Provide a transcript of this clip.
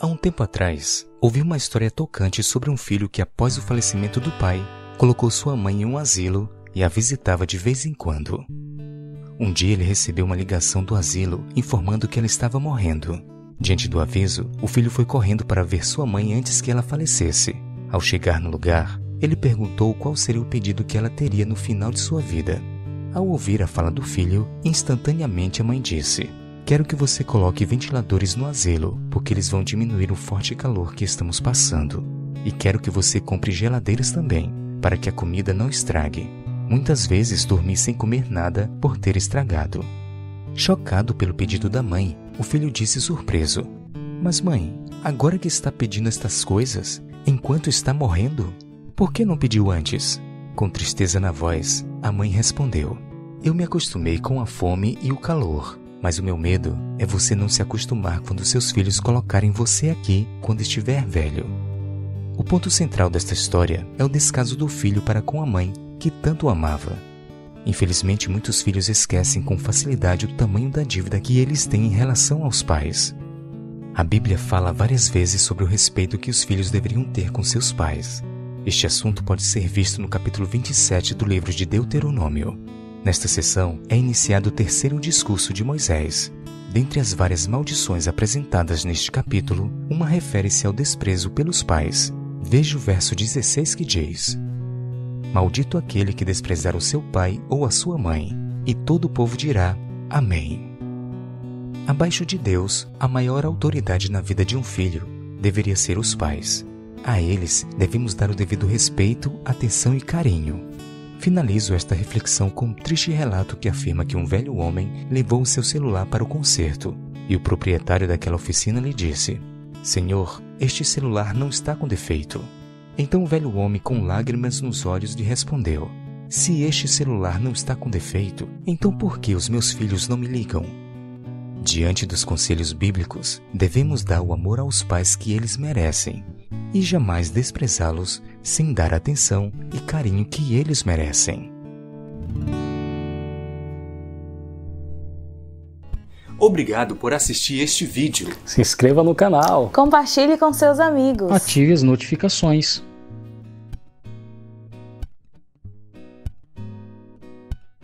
Há um tempo atrás, ouvi uma história tocante sobre um filho que, após o falecimento do pai, colocou sua mãe em um asilo e a visitava de vez em quando. Um dia ele recebeu uma ligação do asilo informando que ela estava morrendo. Diante do aviso, o filho foi correndo para ver sua mãe antes que ela falecesse. Ao chegar no lugar, ele perguntou qual seria o pedido que ela teria no final de sua vida. Ao ouvir a fala do filho, instantaneamente a mãe disse: Quero que você coloque ventiladores no asilo, porque eles vão diminuir o forte calor que estamos passando. E quero que você compre geladeiras também, para que a comida não estrague. Muitas vezes dormi sem comer nada por ter estragado. Chocado pelo pedido da mãe, o filho disse surpreso: Mas mãe, agora que está pedindo estas coisas, enquanto está morrendo, por que não pediu antes? Com tristeza na voz, a mãe respondeu: Eu me acostumei com a fome e o calor. Mas o meu medo é você não se acostumar quando seus filhos colocarem você aqui quando estiver velho. O ponto central desta história é o descaso do filho para com a mãe, que tanto amava. Infelizmente, muitos filhos esquecem com facilidade o tamanho da dívida que eles têm em relação aos pais. A Bíblia fala várias vezes sobre o respeito que os filhos deveriam ter com seus pais. Este assunto pode ser visto no capítulo 27 do livro de Deuteronômio. Nesta sessão é iniciado o terceiro discurso de Moisés. Dentre as várias maldições apresentadas neste capítulo, uma refere-se ao desprezo pelos pais. Veja o verso 16 que diz: Maldito aquele que desprezar o seu pai ou a sua mãe, e todo o povo dirá: Amém. Abaixo de Deus, a maior autoridade na vida de um filho deveria ser os pais. A eles devemos dar o devido respeito, atenção e carinho. Finalizo esta reflexão com um triste relato que afirma que um velho homem levou o seu celular para o concerto e o proprietário daquela oficina lhe disse: Senhor, este celular não está com defeito. Então o velho homem, com lágrimas nos olhos, lhe respondeu: Se este celular não está com defeito, então por que os meus filhos não me ligam? Diante dos conselhos bíblicos, devemos dar o amor aos pais que eles merecem e jamais desprezá-los sem dar atenção e carinho que eles merecem. Obrigado por assistir este vídeo. Se inscreva no canal. Compartilhe com seus amigos. Ative as notificações